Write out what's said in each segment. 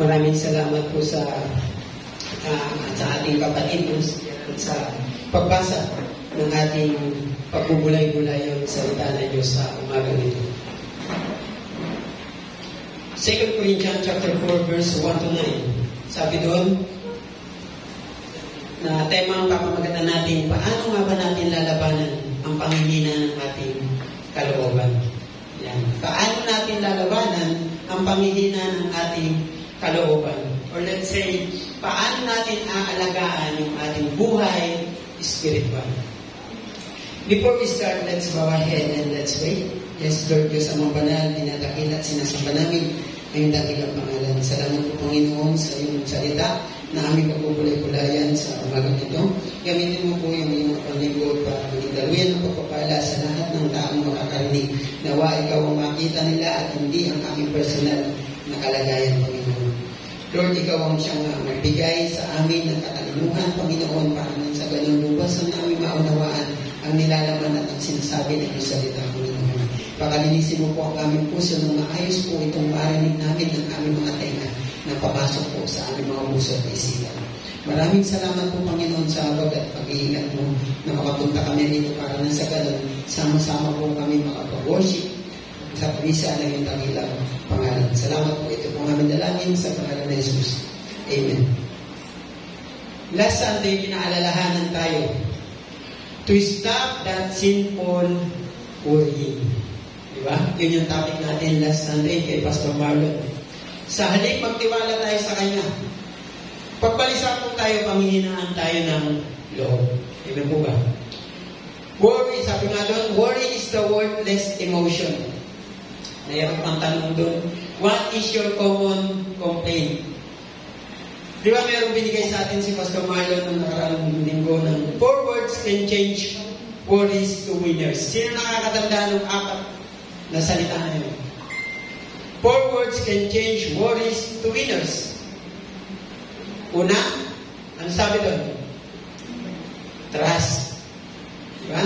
Maraming salamat po sa uh, sa ating kapatid sa pagbasa ng ating pagbubulay-bulay ang salita ng Diyos sa umaga nito. 2 Corinthians chapter 4 verse 1 to 9. Sabi doon, na tema ang papamagatan natin, paano nga ba natin lalabanan ang panghihina ng ating kalooban? Yan. Paano natin lalabanan ang panghihina ng ating kalooban? Or let's say, paano natin aalagaan yung ating buhay spiritual? Before we start, let's bow our head and let's pray. Yes, Lord Diyos, ang mga banal, dinadakil at sinasamba namin ang dakilang pangalan. Salamat po, Panginoon, sa iyong salita na aming pagpupulay-pulayan sa umagang ito. Gamitin mo po yung iyong panlingkod para maging daluyan ng pagpapala sa lahat ng taong makakarinig. Nawa ikaw ang makita nila at hindi ang aming personal na kalagayan, Panginoon. Lord, ikaw ang siyang magbigay sa amin ng katalinuhan, Panginoon, para sa ganun lubas ang aming maunawaan ang nilalaman at ang sinasabi ng iyong salita, Panginoon. Pakalinisin mo po ang aming puso ng maayos po itong marinig namin ng aming mga tenga na papasok po sa aming mga puso at isipan. Maraming salamat po, Panginoon, sa abag at pag-iingat mo na makapunta kami rito para na sa ganun, sama-sama po kami makapag-worship sa prisa ng iyong tangilang pangalan. Salamat po ito po aming dalangin sa pangalan ng Jesus. Amen. Last Sunday, pinaalalahanan tayo to stop that sinful worrying. Diba? Yun yung topic natin last Sunday kay Pastor Marlon. Sa halip, magtiwala tayo sa Kanya. Pagbalisa po tayo, panghihinaan tayo ng loob. Amen po ba? Worry, sabi nga doon, worry is the worthless emotion. Mayroon pang tanong doon, what is your common complaint? Di ba meron binigay sa atin si Pastor Marlon nung nakaraang linggo ng four words can change worries to winners. Sino nakakatanda ng apat na salita na yun? Four words can change worries to winners. Una, ano sabi doon? Trust. Di ba?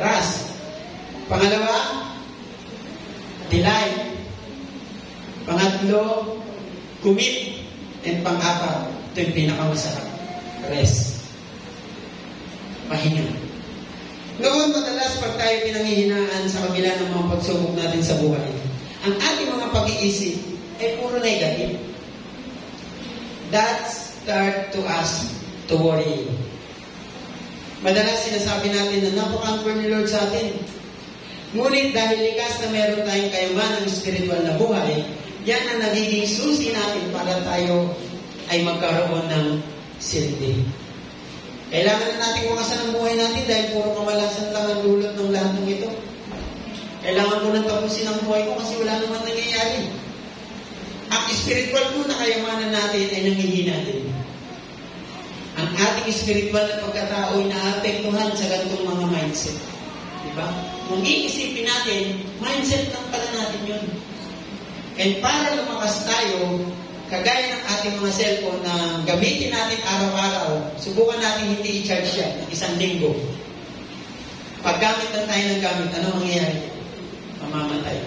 Trust. Pangalawa, delight. Pangatlo, commit. And pang-apat, ito yung pinakamasarap. Rest. Pahinga. Noon, madalas pag tayo pinanghihinaan sa kabila ng mga pagsubok natin sa buhay, ang ating mga pag-iisip ay puro negative. That start to us to worry. Madalas sinasabi natin na napaka-unfair ni Lord sa atin. Ngunit dahil likas na meron tayong kayamanan ng spiritual na buhay, yan ang nagiging susi natin para tayo ay magkaroon ng silbi. Kailangan na natin wakasan ang buhay natin dahil puro kamalasan lang ang dulot ng lahat ng ito. Kailangan ko nang tapusin ang buhay ko kasi wala naman nangyayari. Ang spiritual po na kayamanan natin ay nangihina din. Ang ating spiritual na pagkatao ay naapektuhan sa ganitong mga mindset. Diba? Kung iisipin natin, mindset lang pala natin yun. And para lumakas tayo, kagaya ng ating mga cellphone na gamitin natin araw-araw, subukan natin hindi i-charge yan ng isang linggo. Paggamit lang tayo ng gamit, ano mangyayari? Mamamatay.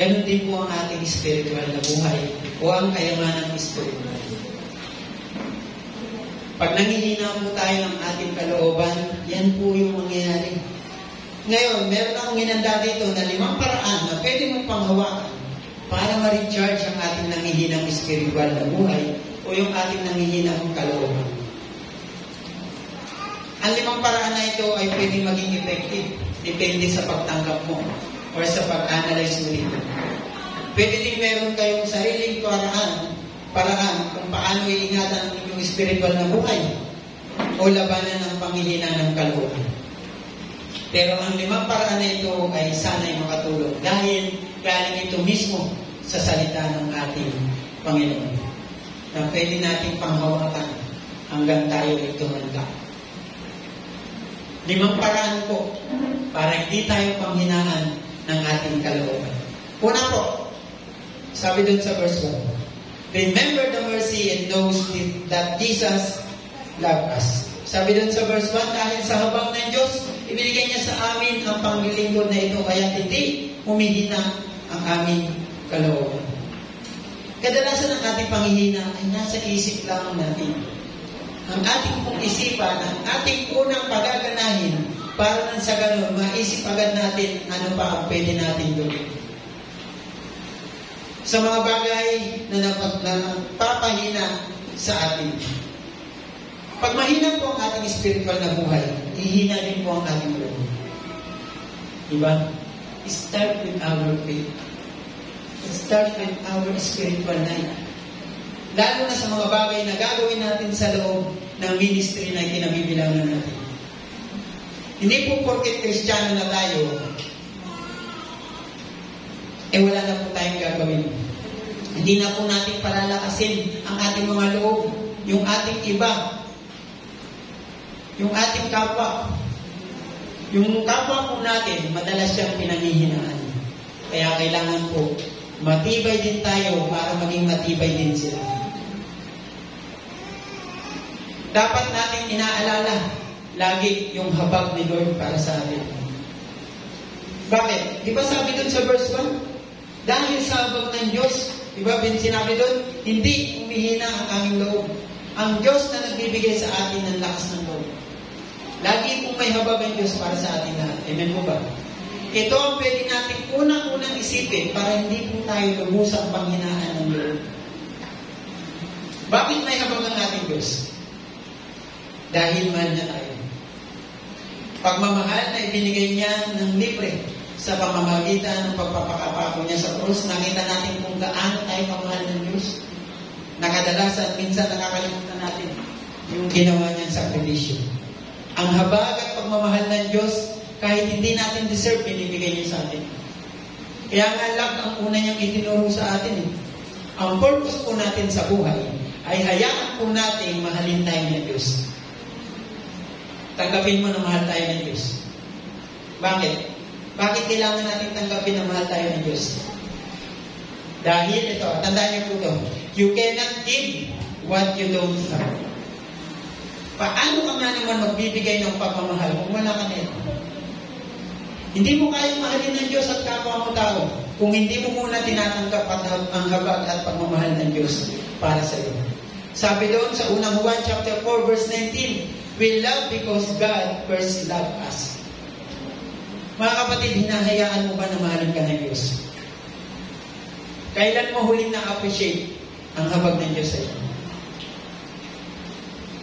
Ganon din po ang ating spiritual na buhay o ang kayamanan ng spiritual. Pag nangihina po tayo ng ating kalooban, yan po yung mangyayari. Ngayon, meron akong inanda dito na limang paraan na pwede mong panghawakan para ma-recharge ang ating nangihinang spiritual na buhay o yung ating nangihinang kalooban. Ang limang paraan na ito ay pwedeng maging effective depende sa pagtanggap mo or sa pag-analyze mo dito. Pwede din meron kayong sariling paraan, paraan kung paano iingatan ang inyong spiritual na buhay o labanan ng panghihina ng kalooban. Pero ang limang paraan na ito ay sana'y makatulong dahil galing ito mismo sa salita ng ating Panginoon na pwede nating panghawakan hanggang tayo ay tumanda. Limang paraan po para hindi tayo panghinaan ng ating kalooban. Una po, sabi dun sa verse 1, Remember the mercy and knows that Jesus loved us. Sabi dun sa verse 1, dahil sa habang ng Diyos, ibinigay niya sa amin ang panglilingkod na ito, kaya hindi humihina ang aming kalooban. kadalasan ang ating panghihina ay nasa isip lang natin. Ang ating pong isipan, ang ating unang pagaganahin, para nang sa ganun, maisip agad natin ano pa ang pwede natin gawin. Sa mga bagay na nagpapahina sa atin. Pag mahina po ang ating spiritual na buhay, ihina din po ang ating loob. Diba? Start with our faith. Start with our spiritual life. Lalo na sa mga bagay na gagawin natin sa loob ng ministry na kinabibilangan natin. Hindi po porket kristyano na tayo, eh wala na po tayong gagawin. Hindi na po natin palalakasin ang ating mga loob, yung ating iba, yung ating kapwa. Yung kapwa po natin, madalas siyang pinangihinaan. Kaya kailangan po, matibay din tayo para maging matibay din sila. Dapat natin inaalala lagi yung habag ni Lord para sa atin. Bakit? Di ba sabi dun sa verse 1? Dahil sa habag ng Diyos, di ba sinabi dun, hindi umihina ang aming loob. Ang Diyos na nagbibigay sa atin ng lakas ng loob. Lagi pong may habag ang Diyos para sa atin lahat. Amen po ba? Ito ang pwede natin unang-unang isipin para hindi po tayo lubusang panghinaan ng loob. Bakit may habag ang ating Diyos? Dahil mahal na tayo. Pagmamahal na ibinigay niya ng libre sa pamamagitan ng pagpapakapako niya sa krus, nakita natin kung gaano tayo kamahal ng Diyos. Nakadalasan, minsan nakakalimutan natin yung ginawa niyang sakripisyo. Ang habag at pagmamahal ng Diyos, kahit hindi natin deserve, binibigay niya sa atin. Kaya nga love ang una niyang itinuro sa atin. Eh. Ang purpose po natin sa buhay ay hayaan po natin mahalin tayo ng Diyos. Tanggapin mo na mahal tayo ng Diyos. Bakit? Bakit kailangan natin tanggapin na mahal tayo ng Diyos? Dahil ito, tandaan niyo po ito, you cannot give what you don't have. Paano ka nga naman magbibigay ng pagmamahal kung wala ka nito? Hindi mo kayang mahalin ng Diyos at kapwa mo tao kung hindi mo muna tinatanggap ang habag at pagmamahal ng Diyos para sa iyo. Sabi doon sa unang Juan chapter 4 verse 19, We love because God first loved us. Mga kapatid, hinahayaan mo ba na mahalin ka ng Diyos? Kailan mo huling na-appreciate ang habag ng Diyos sa iyo?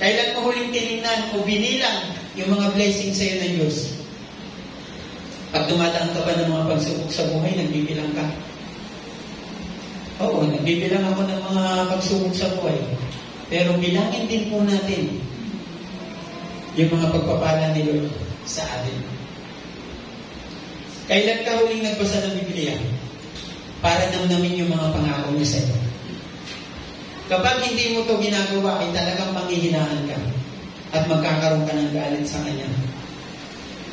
Kailan mo huling tinignan o binilang yung mga blessings sa iyo ng Diyos? Pag dumadaan ka ba ng mga pagsubok sa buhay, nagbibilang ka? Oo, nagbibilang ako ng mga pagsubok sa buhay. Pero bilangin din po natin yung mga pagpapala ni Lord sa atin. Kailan ka huling nagbasa ng Biblia? Para namnamin yung mga pangako niya sa iyo. Kapag hindi mo to ginagawa, ay talagang panghihinaan ka at magkakaroon ka ng galit sa Kanya.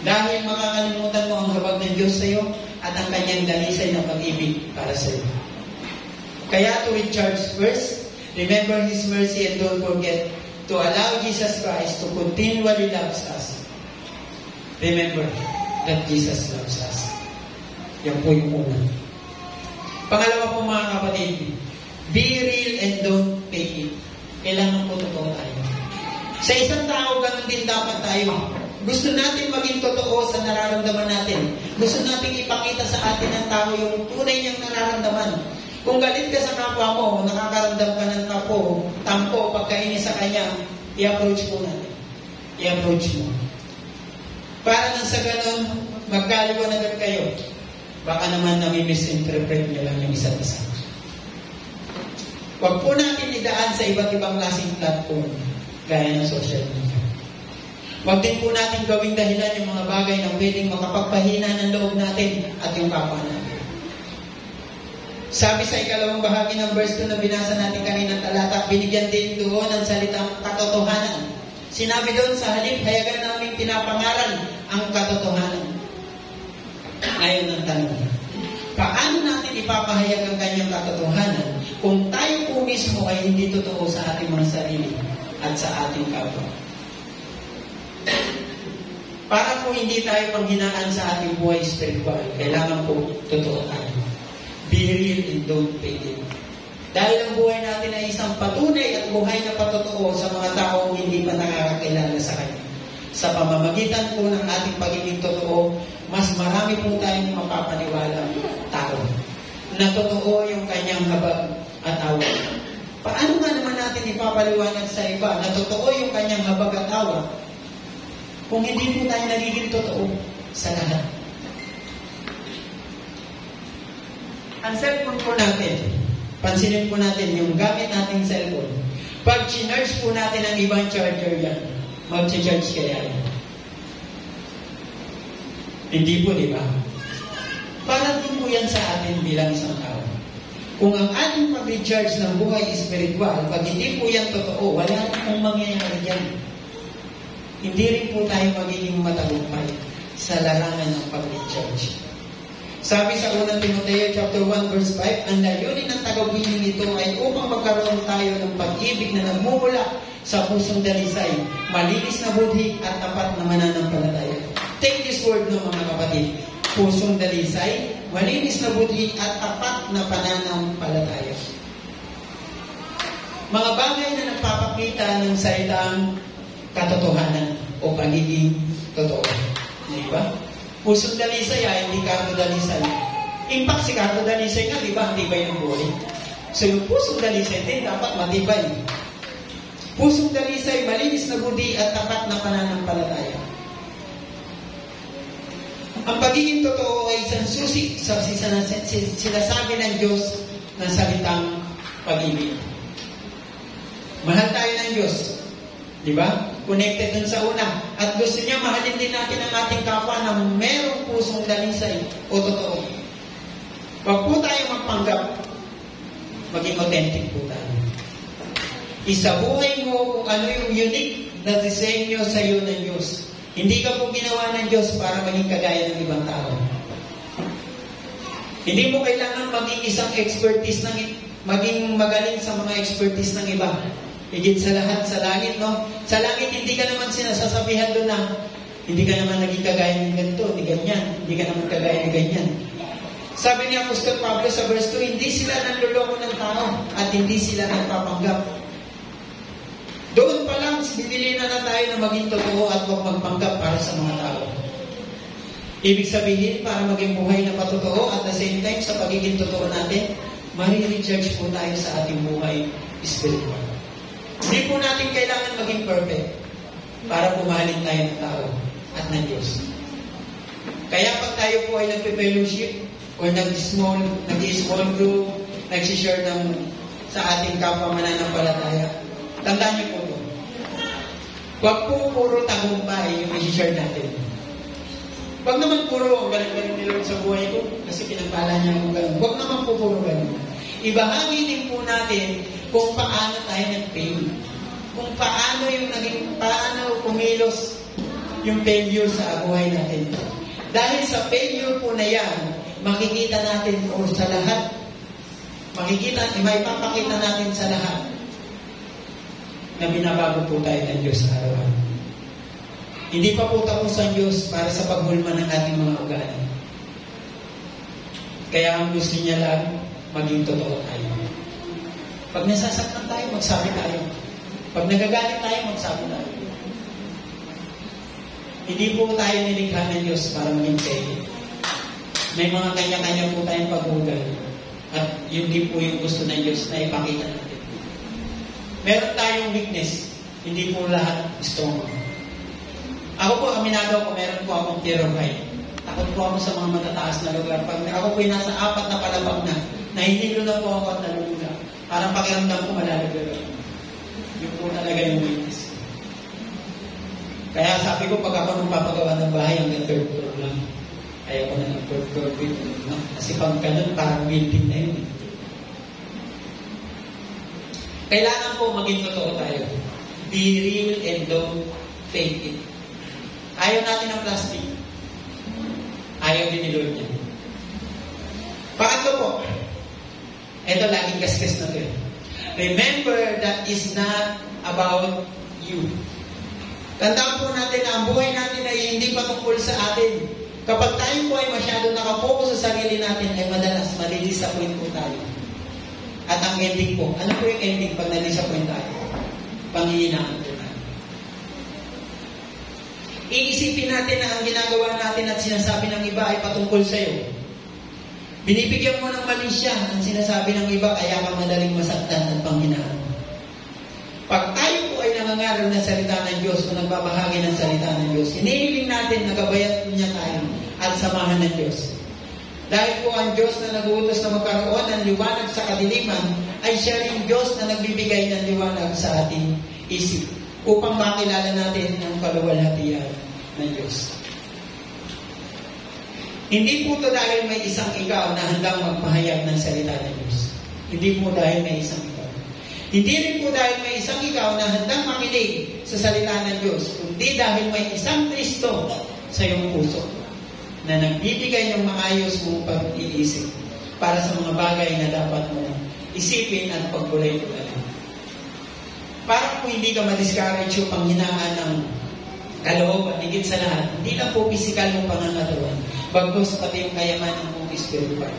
Dahil makakalimutan mo ang habag ng Diyos sa iyo at ang Kanyang dalisay na pag-ibig para sa iyo. Kaya to recharge first, remember His mercy and don't forget to allow Jesus Christ to continually loves us. Remember that Jesus loves us. Yan po yung una. Pangalawa po mga kapatid, be real and don't fake it. Kailangan po totoo tayo. Sa isang tao, ganun din dapat tayo. Gusto natin maging totoo sa nararamdaman natin. Gusto natin ipakita sa atin ng tao yung tunay niyang nararamdaman. Kung galit ka sa kapwa mo, nakakaramdam ka ng tapo, tampo, pagkainis sa kanya, i-approach mo natin. I-approach mo. Para nang sa ganun, magkaliwanagan kayo. Baka naman nami-misinterpret niyo lang yung isa't isa. Huwag po natin idaan sa iba't ibang klaseng platform, gaya ng social media. Huwag din po natin gawing dahilan yung mga bagay na pwedeng makapagpahina ng loob natin at yung kapwa natin. Sabi sa ikalawang bahagi ng verse 2 na binasa natin kanina talata, binigyan din doon ng salitang katotohanan. Sinabi doon sa halip, hayagan namin pinapangaral ang katotohanan. Ngayon ng tanong, paano natin ipapahayag ang kanyang katotohanan kung tayo po mismo ay hindi totoo sa ating mga sarili at sa ating kapwa? Para po hindi tayo panghinaan sa ating buhay spiritual, kailangan po totoo tayo. Be real and don't fake it. Dahil ang buhay natin ay isang patunay at buhay na patotoo sa mga taong hindi pa nakakakilala sa Kanya. Sa pamamagitan po ng ating pagiging totoo, mas marami po tayong mapapaniwala tao na totoo yung kanyang habag at. Paano nga naman natin ipapaliwanag sa iba na totoo yung kanyang habag at awa kung hindi po tayo nagiging totoo sa lahat? Ang cellphone po natin, pansinin po natin yung gamit nating cellphone. Pag chinarge po natin ang ibang charger yan, mag-charge kaya yan. Hindi po, di ba? Para din po yan sa atin bilang isang tao. Kung ang ating pag-recharge ng buhay spiritual, pag hindi po yan totoo, wala pong mangyayari yan. Hindi rin po tayo magiging matagumpay sa larangan ng pag-recharge. Sabi sa unang Timoteo chapter 1 verse 5, ang layunin ng tagabihin nito ay upang magkaroon tayo ng pag-ibig na nagmumula sa pusong dalisay, malinis na budhi at tapat na mananampalataya. Take this word no mga kapatid pusong dalisay, malinis na buti at tapat na pananampalataya. Mga bagay na nagpapakita ng salitang katotohanan o pagiging totoo. Di ba? Pusong dalisay ay hindi karto dalisay. Impact si karto dalisay nga, di ba? Ang tibay ng buhay. So yung pusong dalisay din dapat matibay. Pusong dalisay, malinis na budi at tapat na pananampalataya. Ang pagiging totoo ay isang susi sa sinasabi ng Diyos ng salitang pag-ibig. Mahal tayo ng Diyos. Di ba? Connected dun sa una. At gusto niya mahalin din natin ang ating kapwa na merong pusong dalisay o totoo. Huwag po tayo magpanggap. Maging authentic po tayo. Isabuhay mo kung ano yung unique na disenyo sa iyo ng Diyos. Hindi ka po ginawa ng Diyos para maging kagaya ng ibang tao. Hindi mo kailangan maging isang expertise ng maging magaling sa mga expertise ng iba. Higit sa lahat sa langit, no? Sa langit, hindi ka naman sinasasabihan doon na hindi ka naman naging kagaya ng ganito, ni ganyan. Hindi ka naman kagaya ng ganyan. Sabi ni Apostol Pablo sa verse 2, hindi sila nanluloko ng tao at hindi sila nagpapanggap. Doon pa lang, bibili na na tayo na maging totoo at huwag magpanggap para sa mga tao. Ibig sabihin, para maging buhay na patotoo at the same time, sa pagiging totoo natin, marirecharge po tayo sa ating buhay spiritual. Hindi po natin kailangan maging perfect para pumahalin tayo ng tao at ng Diyos. Kaya pag tayo po ay nagpe-fellowship or nag-small, nag-small group, nag-share ng sa ating kapwa mananampalataya, Tandaan niyo po. Huwag po puro tagumpay yung i-share natin. Huwag naman puro galing-galing ni Lord sa buhay ko kasi pinagpala niya akong ganun. Huwag naman po puro ganun. Ibahagi din po natin kung paano tayo nag-fail. Kung paano yung naging, paano kumilos yung failure sa buhay natin. Dahil sa failure po na yan, makikita natin o sa lahat, makikita, may papakita natin sa lahat na binabago po tayo ng Diyos sa araw-araw. Hindi pa po tapos ang Diyos para sa paghulma ng ating mga ugali. Kaya ang gusto niya lang, maging totoo tayo. Pag nasasaktan tayo, magsabi tayo. Pag nagagalit tayo, magsabi tayo. Hindi po tayo nilikha ng Diyos para maging pwede. May mga kanya-kanya po tayong paghugal. At yun din po yung gusto ng Diyos na ipakita natin. Meron tayong weakness. Hindi po lahat strong. Ako po, aminado ako, meron po akong fear of height. Takot po ako sa mga matataas na lugar. Pag ako po nasa apat na palabang na, nahihilo na po ako at nalulula. Parang pakiramdam ko malalagay ako. Po talaga yung weakness. Kaya sabi ko, pag ako nung papagawa ng bahay, hanggang third floor lang. Ayaw ko na ng third floor. Kasi pag ganun, parang building na yun. Eh. Kailangan po maging totoo tayo. Be real and don't fake it. Ayaw natin ng plastic. Ayaw din ni Lord niya. Pangatlo po, ito laging gasgas na to eh. Remember that is not about you. Tandaan po natin na ang buhay natin ay hindi pa tungkol sa atin. Kapag tayo po ay masyado nakapokus sa sarili natin, ay madalas malidisappoint po tayo. At ang ending po, ano po yung ending pag na-disappoint tayo? Panghihinaan po tayo. Iisipin natin na ang ginagawa natin at sinasabi ng iba ay patungkol sa iyo. Binibigyan mo ng mali siya ang sinasabi ng iba kaya ka madaling masaktan at panghinaan. Pag tayo po ay nangangaral ng salita ng Diyos o nagbabahagi ng salita ng Diyos, hinihiling natin na gabayan niya tayo at samahan ng Diyos. Dahil po ang Diyos na naguutos na magkaroon ng liwanag sa kadiliman ay siya rin Diyos na nagbibigay ng liwanag sa ating isip upang makilala natin ang kaluwalhatian ng Diyos. Hindi po ito dahil may isang ikaw na handang magpahayag ng salita ng Diyos. Hindi po dahil may isang ikaw. Hindi rin po dahil may isang ikaw na handang makinig sa salita ng Diyos, kundi dahil may isang Kristo sa iyong puso na nagbibigay ng maayos mong pag-iisip para sa mga bagay na dapat mo isipin at pagkulay-kulay. Para po hindi ka ma-discourage yung panghinaan ng kalooban, higit sa lahat, hindi lang po physical mong pangangatawan, bagos pati yung kayamanan mong spiritual.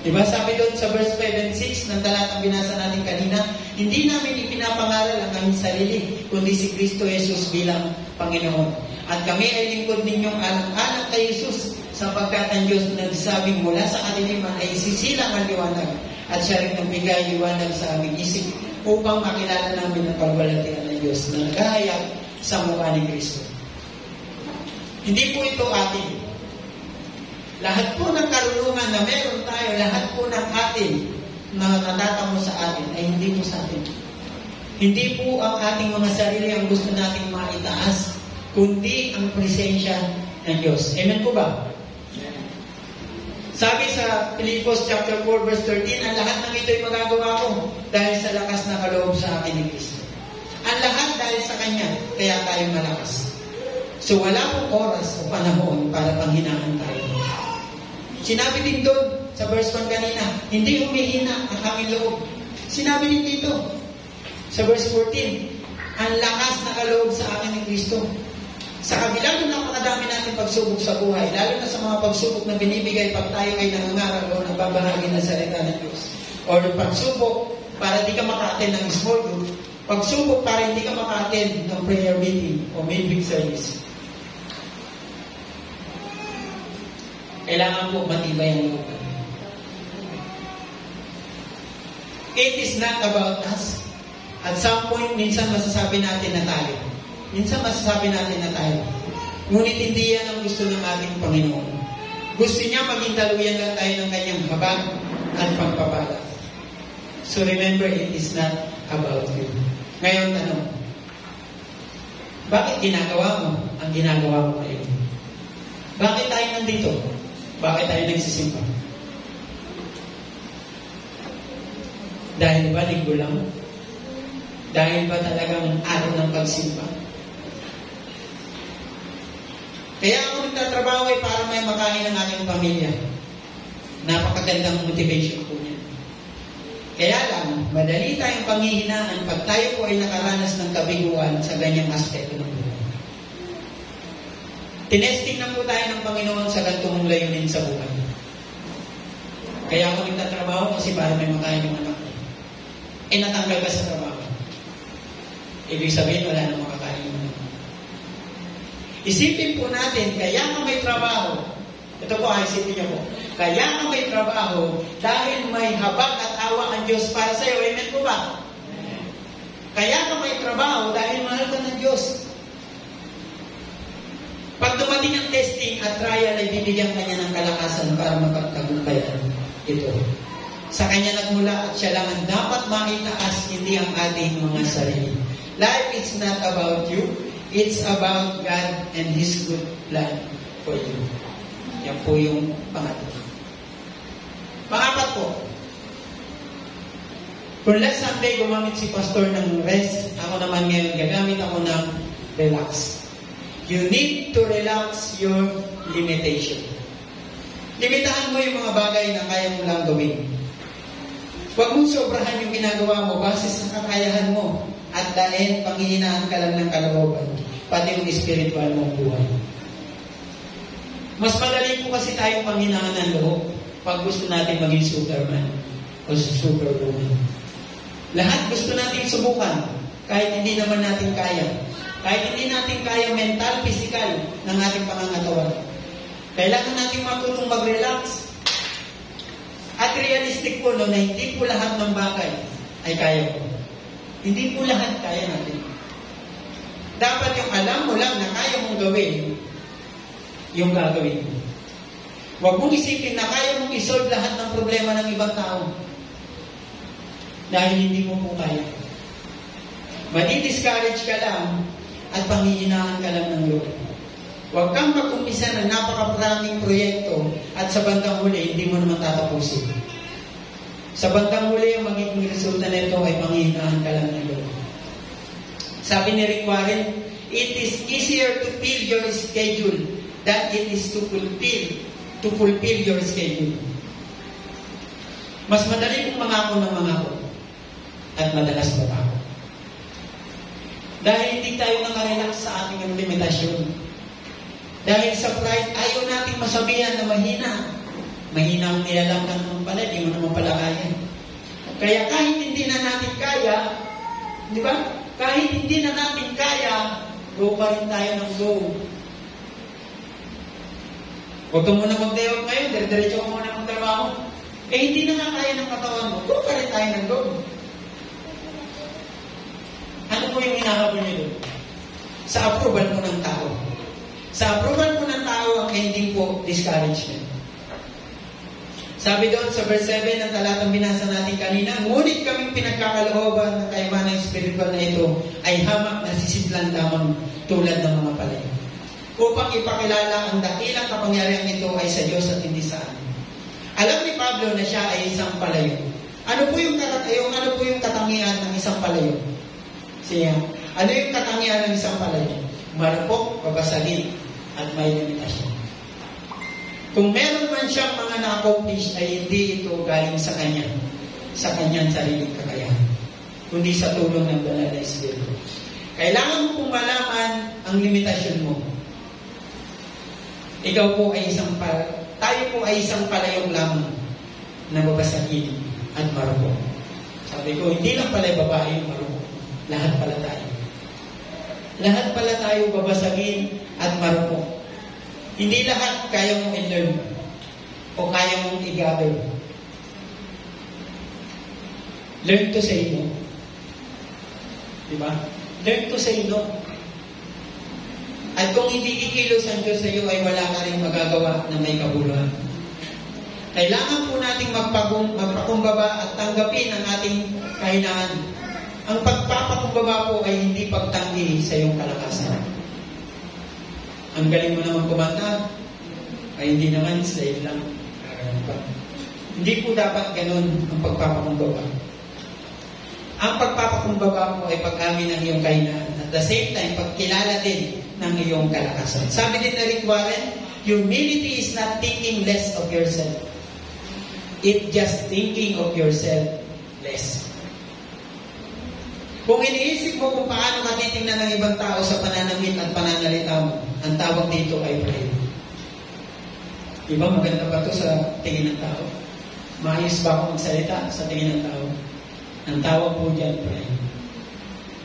Diba sabi doon sa verse 5 and 6 ng talatang binasa natin kanina, hindi namin ipinapangaral ang aming sarili, kundi si Kristo Jesus bilang Panginoon. At kami ay lingkod ninyong anak-anak kay Jesus sapagkat ang Diyos na nagsabing mula sa kadiliman ay sisilang ang liwanag at siya rin nagbigay liwanag sa aming isip upang makilala namin ang pagbalatian ng Diyos na naghahayag sa mukha ni Kristo. Hindi po ito atin. Lahat po ng karunungan na meron tayo, lahat po ng atin na natatamo sa atin ay hindi po sa atin. Hindi po ang ating mga sarili ang gusto nating maitaas, kundi ang presensya ng Diyos. Amen po ba? Sabi sa Filipos chapter 4 verse 13, ang lahat ng ito'y magagawa ko dahil sa lakas na kaloob sa akin ni Kristo. Ang lahat dahil sa Kanya, kaya tayo malakas. So wala pong oras o panahon para panghinaan tayo. Sinabi din doon sa verse 1 kanina, hindi humihina ang aming loob. Sinabi din dito sa verse 14, ang lakas na kaloob sa akin ni Kristo. Sa kabila ng napakadami natin pagsubok sa buhay, lalo na sa mga pagsubok na binibigay pag tayo ay nangangaral o nagbabahagi ng salita ng Diyos. Or pagsubok para di ka maka-attend ng small group, pagsubok para hindi ka maka-attend ng prayer meeting o midweek service. Kailangan po matibay ang loob. It is not about us. At some point, minsan masasabi natin na tayo. Minsan masasabi natin na tayo. Ngunit hindi yan ang gusto ng ating Panginoon. Gusto niya maging daluyan lang tayo ng kanyang habag at pagpapala. So remember, it is not about you. Ngayon, tanong, bakit ginagawa mo ang ginagawa mo ngayon? Bakit tayo nandito? Bakit tayo nagsisimpa? Dahil ba linggo lang? Dahil ba talagang araw ng pagsimpa? Kaya ako nagtatrabaho ay para may makain ng aking pamilya. Napakagandang motivation po niya. Kaya lang, madali tayong panghihinaan pag tayo po ay nakaranas ng kabiguan sa ganyang aspekto ng buhay. Tinesting na po tayo ng Panginoon sa gantong layunin sa buhay. Kaya ako nagtatrabaho kasi para may makain yung anak ko. Eh natanggal ka sa trabaho. Ibig sabihin, wala na makakain yung anak ko. Isipin po natin, kaya ka may trabaho. Ito po, ay isipin niyo po. Kaya ka may trabaho dahil may habag at awa ang Diyos para sa iyo. Amen po ba? Kaya ka may trabaho dahil mahal ka ng Diyos. Pag dumating ang testing at trial, ay bibigyan kanya ng kalakasan para mapagtagumpayan ito. Sa kanya nagmula at siya lang ang dapat maitaas, hindi ang ating mga sarili. Life is not about you. It's about God and His good plan for you. Yan po yung pangatlo. Pangapat po, kung last Sunday gumamit si pastor ng rest, ako naman ngayon gagamit ako ng relax. You need to relax your limitation. Limitahan mo yung mga bagay na kaya mo lang gawin. Huwag mong sobrahan yung ginagawa mo base sa kakayahan mo at dahil panghihinaan ka lang ng kalooban, pati yung spiritual mong buhay. Mas madali po kasi tayong panghinaan ng loob pag gusto natin maging superman o superwoman. Lahat gusto nating subukan, kahit hindi naman natin kaya. Kahit hindi natin kaya mental, physical ng ating pangangatawan. Kailangan natin matulong mag-relax. At realistic po no, na hindi po lahat ng bagay ay kaya ko. Hindi po lahat kaya natin. Dapat yung alam mo lang na kaya mong gawin, yung gagawin mo. Huwag mong isipin na kaya mong isolve lahat ng problema ng ibang tao. Dahil hindi mo po kaya. Madi-discourage ka lang at panghihinaan ka lang ng Lord. Huwag kang mag-umpisa ng napakaraming proyekto at sa bandang huli, hindi mo naman tatapusin. Sa bandang huli, ang magiging resulta nito ay panghihinaan ka lang ng Lord. Sabi ni Rick Warren, it is easier to fill your schedule than it is to fulfill to fulfill your schedule. Mas madali kong mangako ng mangako at madalas babago. Dahil hindi tayo nakarelax sa ating limitasyon. Dahil sa pride, ayaw nating masabihan na mahina. Mahina ang nilalangkan mo pala, di mo naman. Kaya kahit hindi na natin kaya, di ba? Kahit hindi na natin kaya, go pa rin tayo ng go. Huwag ka muna mag-day ngayon, dire-diretso ka muna magtrabaho. Eh, hindi na nga kaya ng katawan mo, go pa rin tayo ng go. Ano po yung hinahabol niyo doon? Sa approval mo ng tao. Sa approval mo ng tao, ang ending po, discouragement. Sabi doon sa verse 7 ng talatang binasa natin kanina, ngunit kaming pinagkakalooban ng kayamanan spiritual na ito ay hamak na sisidlan lamang tulad ng mga palay. Upang ipakilala ang dakilang kapangyarihan ito ay sa Diyos at hindi sa atin. Alam ni Pablo na siya ay isang palayo. Ano po yung, yung, ano po yung katangian ng isang palayo? Siya. Ano yung katangian ng isang palayo? Marupok, babasagin, at may limitasyon. Kung meron man siyang mga na-accomplish ay hindi ito galing sa kanya, sa kanyang sariling kakayahan, kundi sa tulong ng banal na Espiritu. Kailangan mo pong malaman ang limitasyon mo. Ikaw po ay isang par tayo po ay isang palayong lamang na babasagin at marupok. Sabi ko, hindi lang pala babae yung marupok. Lahat pala tayo. Lahat pala tayo babasagin at marupok. Hindi lahat kaya mong i-learn o kaya mong i-gather. Learn to say no. Diba? Learn to say no. At kung hindi kikilos ang Diyos sa iyo, ay wala ka rin magagawa na may kabuluhan. Kailangan po nating magpagum, magpakumbaba at tanggapin ang ating kahinaan. Ang pagpapakumbaba po ay hindi pagtanggi sa iyong kalakasan. Ang galing mo naman kumanta, ay hindi naman, slave lang. Hindi po dapat ganun ang pagpapakumbaba. Ang pagpapakumbaba mo ay pag-amin ng iyong kainaan. At the same time, pagkilala din ng iyong kalakasan. Sabi din na Rick Warren, humility is not thinking less of yourself. It just thinking of yourself less. Kung iniisip mo kung paano ka ng ibang tao sa pananamit at pananalita mo, ang tawag dito ay pride. Diba maganda ba to sa tingin ng tao? Maayos ba ako magsalita sa tingin ng tao? Ang tawag po dyan, pride.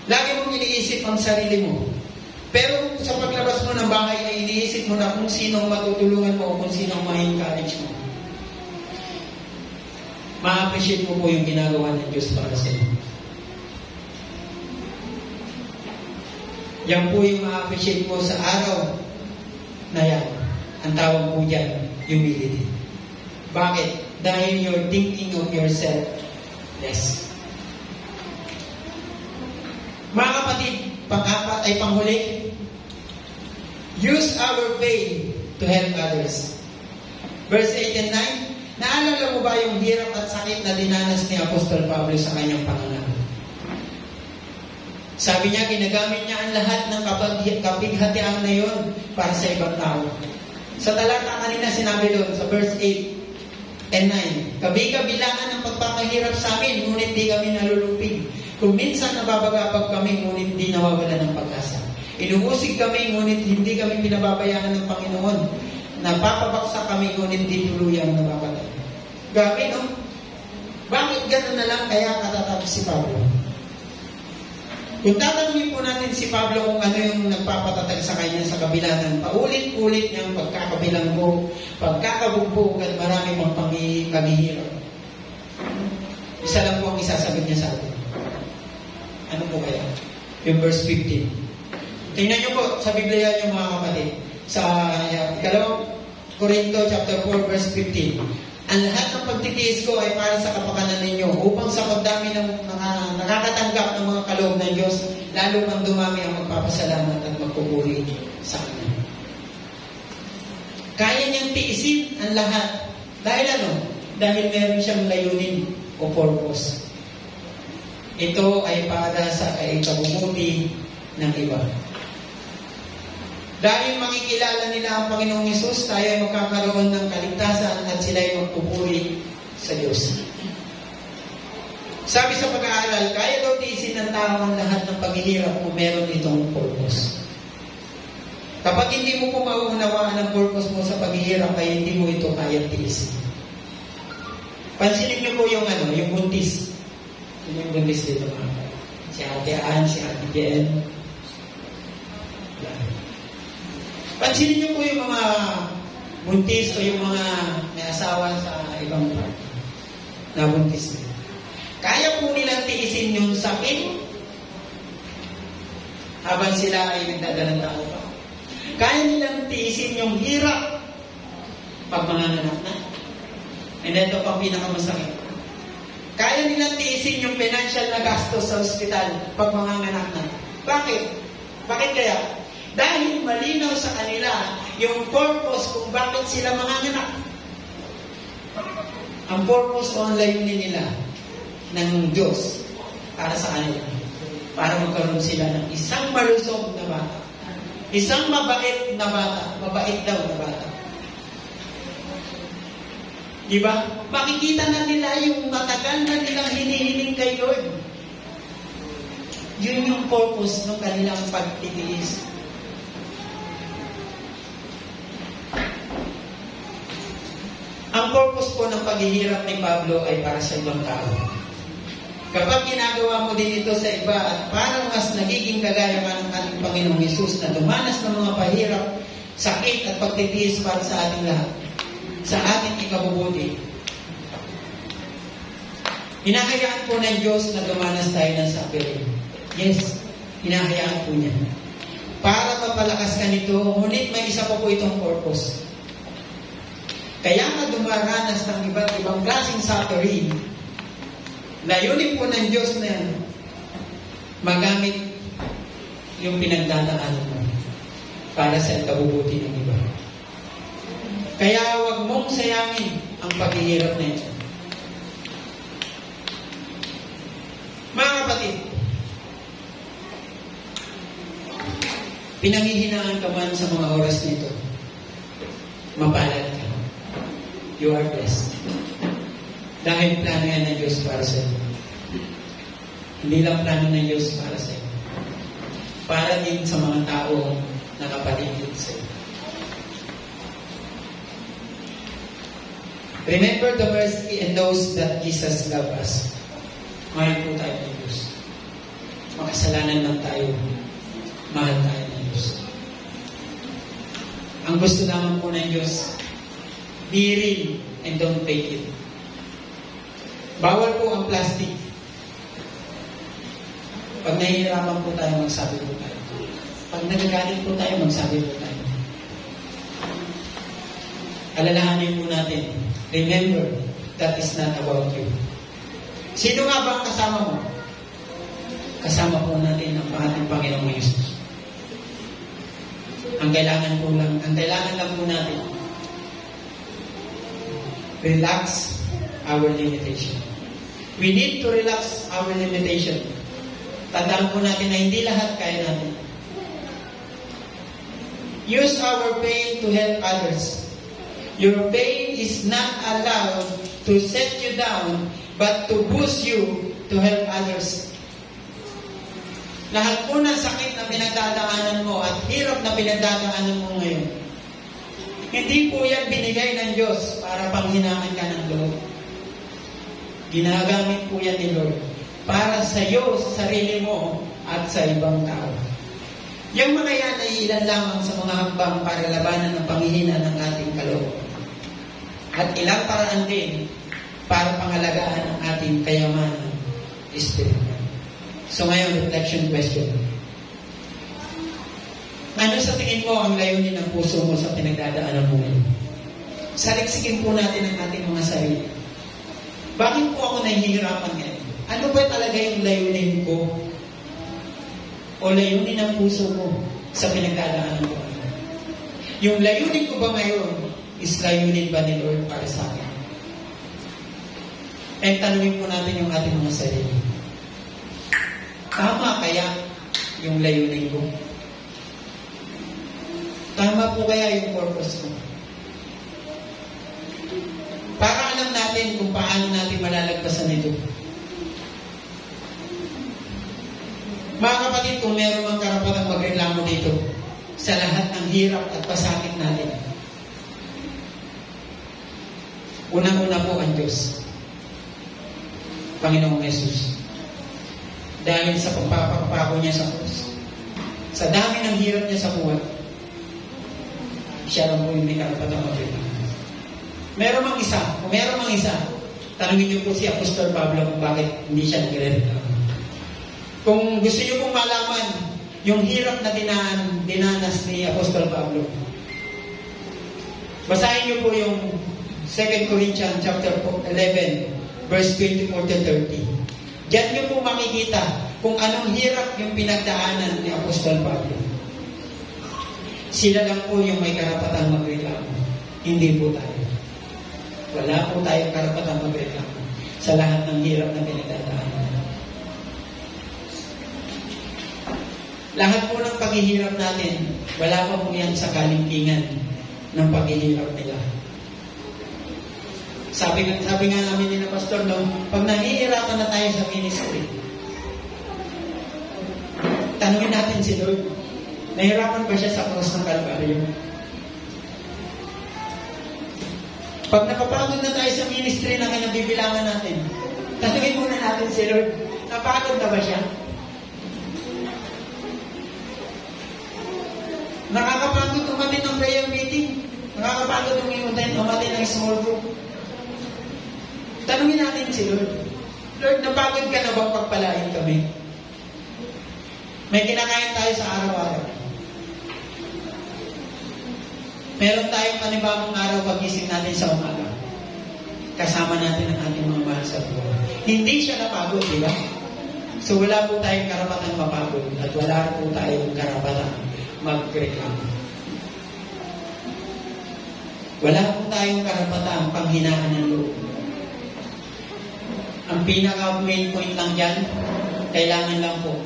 Lagi mong iniisip ang sarili mo. Pero sa paglabas mo ng bahay ay iniisip mo na kung sino ang matutulungan mo o kung sino ang ma-encourage mo. Ma-appreciate mo po yung ginagawa ng Diyos para sa iyo. Yan po yung ma-appreciate mo sa araw na yan. Ang tawag po dyan, humility. Bakit? Dahil you're thinking of yourself less. Mga kapatid, pang-apat ay panghuli. Use our faith to help others. Verse 8 and 9, naalala mo ba yung hirap at sakit na dinanas ni Apostol Pablo sa kanyang pangalan? Sabi niya, ginagamit niya ang lahat ng kapighatian na yon para sa ibang tao. Sa talata kanina sinabi doon, sa verse 8 and 9, Kabiga-bilangan ng pagpapahirap sa amin, ngunit di kami nalulupig. Kung minsan nababagabag kami, ngunit di nawawala ng pag-asa. Inuusig kami, ngunit hindi kami pinababayaan ng Panginoon. Napapabaksa kami, ngunit di tuluyang nababagay. Gabi, no? Bakit gano'n na lang kaya katatapos si Pablo? Kung tatanungin po natin si Pablo kung ano yung nagpapatatag sa kanya sa kabila ng paulit-ulit niyang pagkakabilanggo, pagkakabugbog at marami pang paghihirap. Isa lang po ang isasagot niya sa atin. Ano po kaya? Yung verse 15. Tingnan niyo po sa Biblia niyo mga kapatid. Sa uh, Korinto chapter 4 verse 15. Ang lahat ng pagtitiis ko ay para sa kapakanan ninyo upang sa pagdami ng mga nakakatanggap ng mga kaloob ng Diyos, lalo pang dumami ang magpapasalamat at magpupuri sa Kanya. Kaya niyang tiisin ang lahat. Dahil ano? Dahil meron siyang layunin o purpose. Ito ay para sa kaibabumuti ng iba. Dahil makikilala nila ang Panginoong Yesus, tayo ay magkakaroon ng kaligtasan at sila ay magpupuri sa Diyos. Sabi sa pag-aaral, kaya daw tiisin ng tao ang lahat ng paghihirap kung meron itong purpose. Kapag hindi mo po mauunawaan ang purpose mo sa paghihirap, ay hindi mo ito kaya tiisin. Pansinin niyo po yung ano, yung buntis. Yun yung buntis dito mga Si Ate Ann, si Ate Jen, Pansinin niyo po yung mga buntis o yung mga may asawa sa ibang part na buntis nila. Kaya po nilang tiisin yung sakit habang sila ay nagdadalang tao pa. Kaya nilang tiisin yung hirap pag mga anak na. And ito pa pinakamasakit. Kaya nilang tiisin yung financial na gastos sa ospital pag mga anak na. Bakit? Bakit kaya? Dahil malinaw sa kanila yung purpose kung bakit sila manganganak. Ang purpose o ang layunin nila ng Diyos para sa kanila. Para magkaroon sila ng isang malusog na bata. Isang mabait na bata. Mabait daw na bata. Diba? Makikita na nila yung matagal na nilang hinihiling kay Lord. Yun yung purpose ng kanilang pagtitiis. Ang purpose po ng paghihirap ni Pablo ay para sa ibang tao. Kapag ginagawa mo din ito sa iba at parang mas nagiging kagaya ka ng ating Panginoong Yesus na dumanas ng mga pahirap, sakit at pagtitiis para sa ating lahat, sa ating ikabubuti. Hinahayaan po ng Diyos na dumanas tayo ng suffering. Yes, hinahayaan po niya. Para mapalakas ka nito, ngunit may isa pa po itong purpose. Kaya nga dumaranas ng iba't ibang klaseng suffering, layunin po ng Diyos na magamit yung pinagdadaanan mo para sa kabubuti ng iba. Kaya huwag mong sayangin ang paghihirap na ito. Mga kapatid, pinanghihinaan ka man sa mga oras nito, mapalad ka you are blessed. Dahil plano yan ng Diyos para sa iyo. Hindi lang plano ng Diyos para sa iyo. Para din sa mga tao na kapaligid sa iyo. Remember the mercy and those that Jesus loved us. Mahal po tayo ng Diyos. Makasalanan lang tayo. Mahal tayo ng Diyos. Ang gusto naman po ng Diyos, Real and don't fake it. Bawal po ang plastic. Pag nahihirapan po tayo, magsabi po tayo. Pag nagagalit po tayo, magsabi po tayo. Alalahanin po natin, remember, that is not about you. Sino nga ba ang kasama mo? Kasama po natin ang ating Panginoong Yesus. Ang kailangan po lang, ang kailangan lang po natin, relax our limitation. We need to relax our limitation. Tandaan po natin na hindi lahat kaya natin. Use our pain to help others. Your pain is not allowed to set you down, but to boost you to help others. Lahat po ng sakit na pinagdadaanan mo at hirap na pinagdadaanan mo ngayon, hindi po yan binigay ng Diyos para panghinaan ka ng loob. Ginagamit po yan ni Lord para sa iyo, sa sarili mo, at sa ibang tao. Yung mga yan ay ilan lamang sa mga hambang para labanan ang panghihina ng ating kalooban. At ilang paraan din para pangalagaan ang ating kayamanan espiritual. So ngayon, reflection question. Ano sa tingin mo ang layunin ng puso mo sa pinagdadaanan mo ngayon? Saliksikin po natin ang ating mga sarili. Bakit po ako nahihirapan ngayon? Ano ba talaga yung layunin ko? O layunin ng puso mo sa pinagdadaanan ko? Yung layunin ko ba ngayon is layunin ba ni Lord para sa akin? And tanungin po natin yung ating mga sarili. Tama kaya yung layunin ko? Tama po kaya yung purpose ko? Para alam natin kung paano natin malalagpasan ito. Mga kapatid, kung meron mang karapatang magreklamo dito sa lahat ng hirap at pasakit natin, unang-una po ang Diyos. Panginoong Yesus. Dahil sa pagpapakapako niya sa krus. Sa dami ng hirap niya sa buhay, siya lang po yung may karapatang magreklamo. Meron mang isa, kung meron mang isa, tanungin niyo po si Apostol Pablo kung bakit hindi siya nagre-reklamo. Kung gusto niyo pong malaman yung hirap na dinaan, dinanas ni Apostol Pablo, basahin niyo po yung 2 Corinthians chapter 11, verse 24 to 30. Diyan niyo po makikita kung anong hirap yung pinagdaanan ni Apostol Pablo. Sila lang po yung may karapatang magreklamo. Hindi po tayo. Wala po tayong karapatang magreklamo sa lahat ng hirap na pinagdadaanan. Lahat po ng paghihirap natin, wala pa po yan sa kalingkingan ng paghihirap nila. Sabi, sabi nga namin ni na Pastor, no, pag nahihirapan na tayo sa ministry, tanungin natin si Lord, nahirapan ba siya sa cross ng Kalbaryo? Pag napapagod na tayo sa ministry na kinabibilangan natin, tanungin muna natin si Lord, napagod na ba siya? Nakakapagod umatin ng prayer meeting. Nakakapagod umatin, umatin ng small group. Tanungin natin si Lord, Lord, napagod ka na bang pagpalain kami? May kinakain tayo sa araw-araw. Meron tayong panibagong araw pagising natin sa umaga. Kasama natin ang ating mga mahal sa buhay. Hindi siya napagod, di ba? So wala po tayong karapatan mapagod at wala po tayong karapatan magreklamo. Wala po tayong karapatan panghinaan ng loob. Ang pinaka-main point lang dyan, kailangan lang po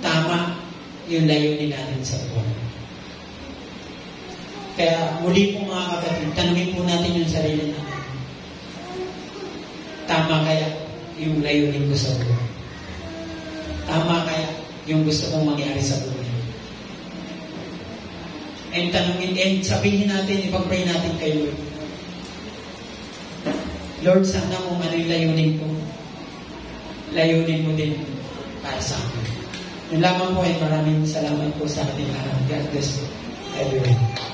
tama yung layunin natin sa buhay. Kaya muli po mga kapatid, tanungin po natin yung sarili natin. Tama kaya yung layunin ko sa buhay? Tama kaya yung gusto kong mangyari sa buhay? And tanungin, and sabihin natin, ipag-pray natin kay Lord. Lord, sana kung ano yung layunin ko, layunin mo din para sa akin. Yun lamang po ay maraming salamat po sa ating lahat. God bless you. Everyone.